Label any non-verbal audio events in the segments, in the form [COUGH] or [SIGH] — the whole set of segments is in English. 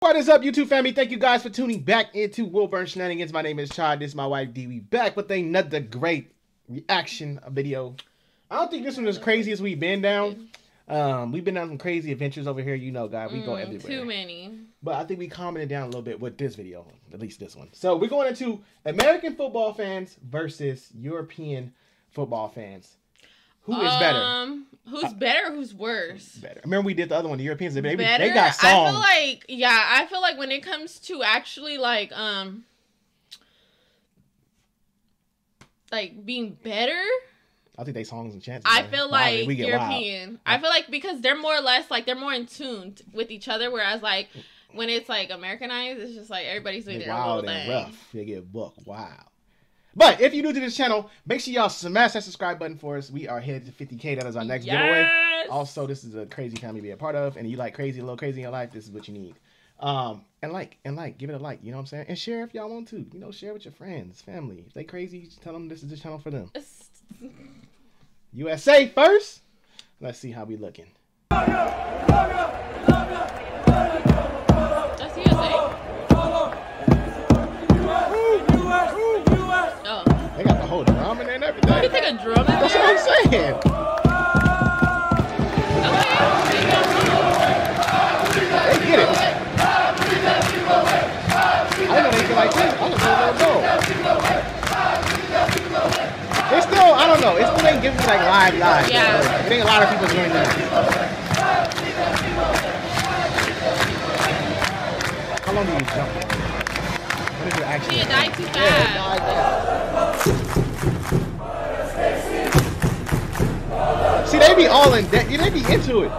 What is up, YouTube family? Thank you guys for tuning back into Wilburn Shenanigans. My name is Chad. This is my wife, Dee. We back with another great reaction video. I don't think this one is crazy as we've been down. Um, we've been on some crazy adventures over here. You know, guys, we go Mm, everywhere. Too many. But I think we calmed it down a little bit with this video, at least this one. So we're going into American football fans versus European football fans. Who is better? Who's better? Who's worse? Better. Remember we did the other one. The Europeans. They, they, better. they got I songs. feel like yeah. I feel like when it comes to actually like um like being better, I think they songs and chances. I feel like we get wild. European. I feel like because they're more or less like they're more in tune with each other, whereas like when it's like Americanized, it's just like everybody's doing They their own wild little and thing. rough. They get book. Wow. But if you're new to this channel, make sure y'all smash that subscribe button for us. We are headed to 50k. That is our next giveaway. Also, this is a crazy family to be a part of, and you like crazy, a little crazy in your life. This is what you need. Um, and like, and like, give it a like. You know what I'm saying? And share if y'all want to. You know, share with your friends, family. If they crazy, just tell them this is the channel for them. USA first. Let's see how we looking. That's USA. Whole drum in and you everything. can take a drum That's what I'm saying. Okay. They get it. I didn't know they could like this. I was so low. It's still, I don't know. It still ain't giving me like live, live. Yeah. It ain't a lot of people doing that. How long do you jump? What is it actually? You die too Yeah, fast. die. See, they be all in debt. They be into it.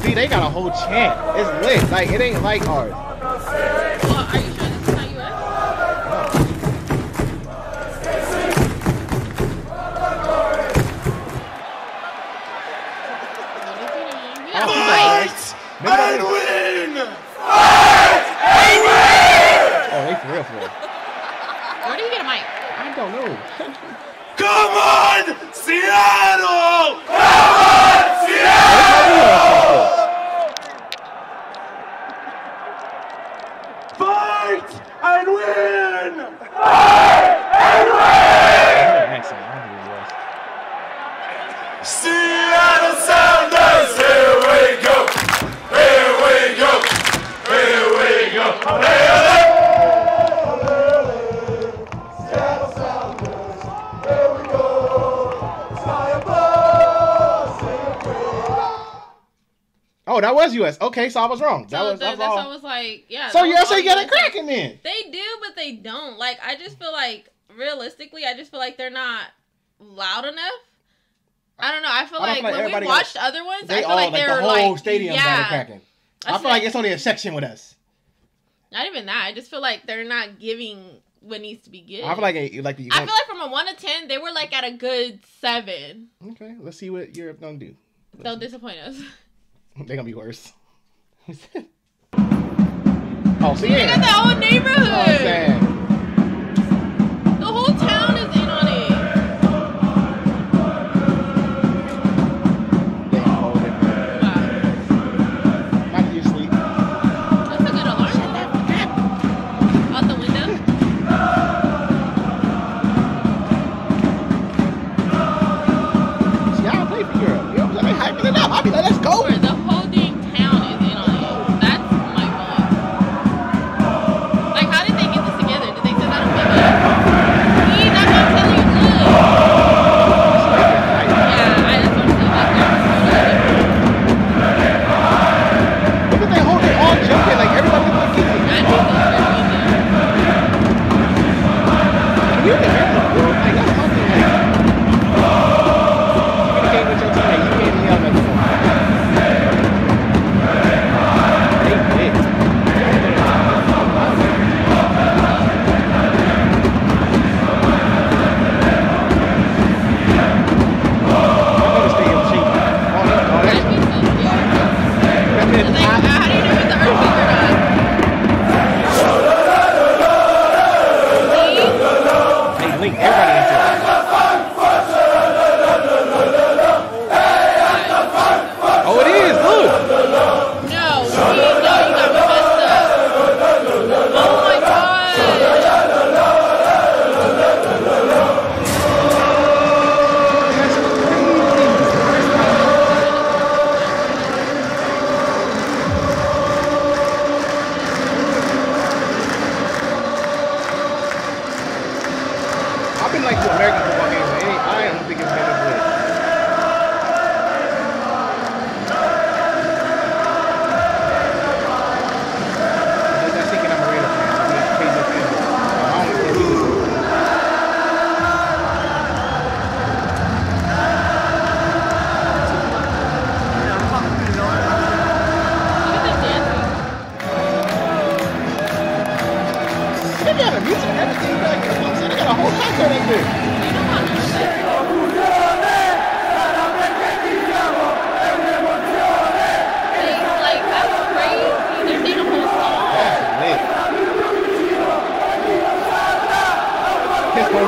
See, they got a whole chant. It's lit. Like it ain't like ours. You have to fight. and win. Oh, they for real, for real. Where do you get a mic? I don't know. Come on, Seattle! Come on, Seattle! Fight and win! Accent. Oh, that was US. Okay, so I was wrong. That So was that, that's that's all. I was like, yeah. So USA got it cracking then. They do, but they don't. Like, I just feel like, realistically, I just feel like they're not loud enough. I don't know. I feel I like, like when we watched other ones, I They feel all like like they the were whole like, stadium got yeah. it cracking. I, I feel feel like like- it's only a section with us. Not even that. I just feel like they're not giving what needs to be given. I feel like a, like you. I feel like from a one to ten, they were like at a good seven. okay, let's see what Europe gonna do. Don't disappoint us. [LAUGHS] They're gonna be worse. [LAUGHS] oh, see, You got yeah. the whole That's what I'm neighborhood. saying. You're the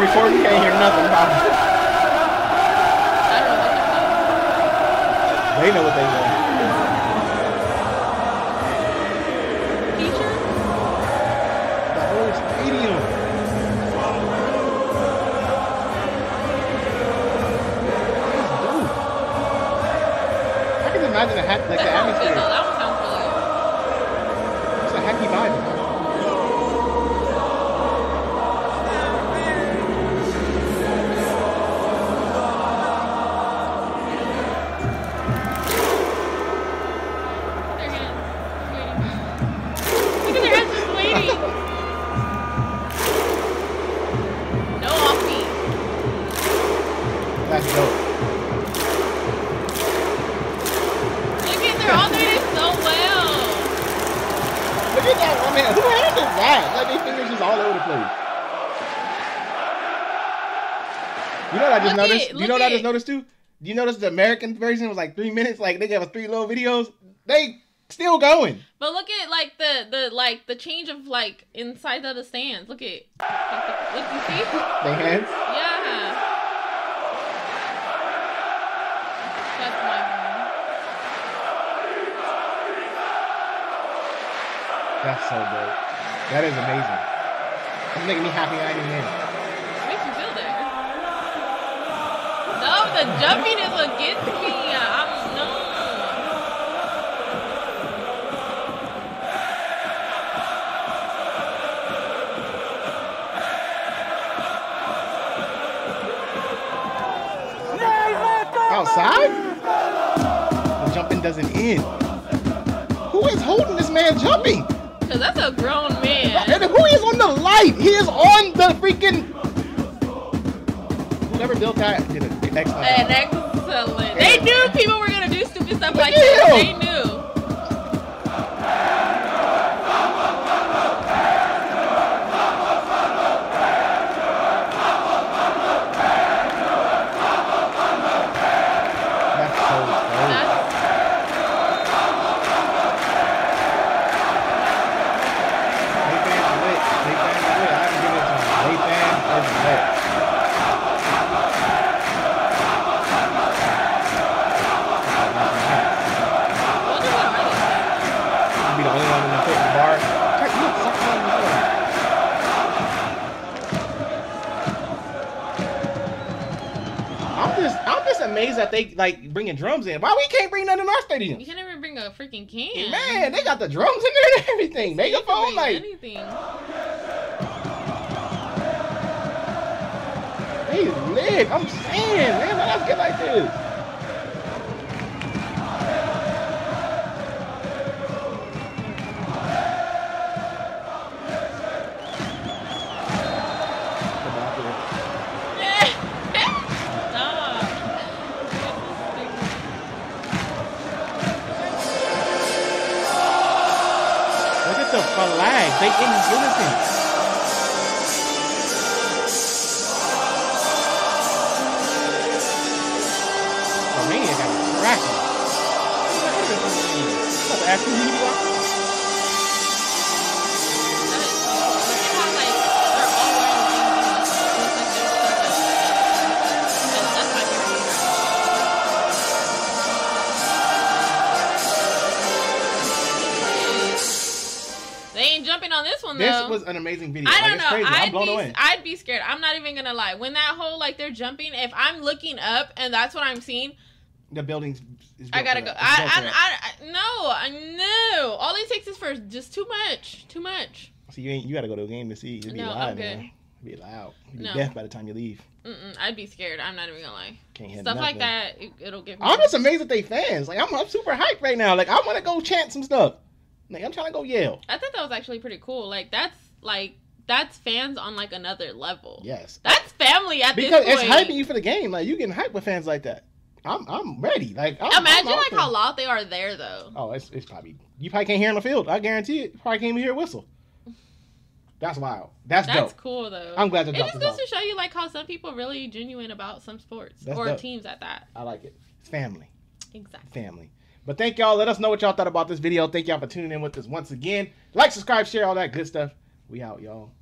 recording, you can't hear nothing about it. I don't know they're know what they want. The whole stadium. I can imagine the hack, like the That atmosphere. That one sounds really. It's a hacky vibe. You know what I just noticed? it, you know what I just noticed too? You notice the American version was like three minutes. Like they gave us three little videos. They still going. But look at like the the like the change of like inside of the stands. Look at the, look you see? [LAUGHS] They hands. Yeah. That's my. That's so dope. That is amazing. It's making me happy I in. Makes you feel there. The jumping is what gets me. I'm no. Outside? The jumping doesn't end. Who is holding this man jumping? Cause that's a grown man. And who is on the light? He is on the freaking. Whoever built that did an excellent job. excellent. They knew people were gonna do stupid stuff like Look this. They knew. They like bringing drums in. Why we can't bring that in our stadium? You can't even bring a freaking can. Man, they got the drums in there and everything. Megaphone, like anything. they lit. I'm saying, man, let us get like this. Flag. They in unison. Romania got cracking. What the media? Look They ain't jumping on this one though. This was an amazing video. I don't know. I'd blown be, away. I'd be scared. I'm not even gonna lie. When that whole like they're jumping, if I'm looking up and that's what I'm seeing, The building's. Is I gotta go. that. It's built for I, that. I, I, no, I know. All it takes is for just too much, too much. See, you ain't. You gotta go to a game to see. It'd be No, loud, I'm good. man. It'd be loud. You'd be No. deaf by the time you leave. Mm-mm, I'd be scared. I'm not even gonna lie. Can't Stuff like that, it, it'll give me. I'm just amazed that they fans. Like I'm, I'm super hyped right now. Like I want to go chant some stuff. Like I'm trying to go yell. I thought that was actually pretty cool. Like that's like that's fans on like another level. Yes, That's family at the because this it's point. hyping you for the game. Like you getting hyped with fans like that. I'm, I'm ready. Like I'm, Imagine I'm like there. how loud they are there though. Oh, it's, it's probably you probably can't hear on the field. I guarantee it. You probably can't even hear a whistle. That's wild. That's, That's dope. cool though. I'm glad to it just goes off. to show you like how some people really genuine about some sports That's or dope. teams at that. I like it. It's family. Exactly. family. But thank y'all. Let us know what y'all thought about this video. Thank y'all for tuning in with us once again. Like, subscribe, share, all that good stuff. We out, y'all.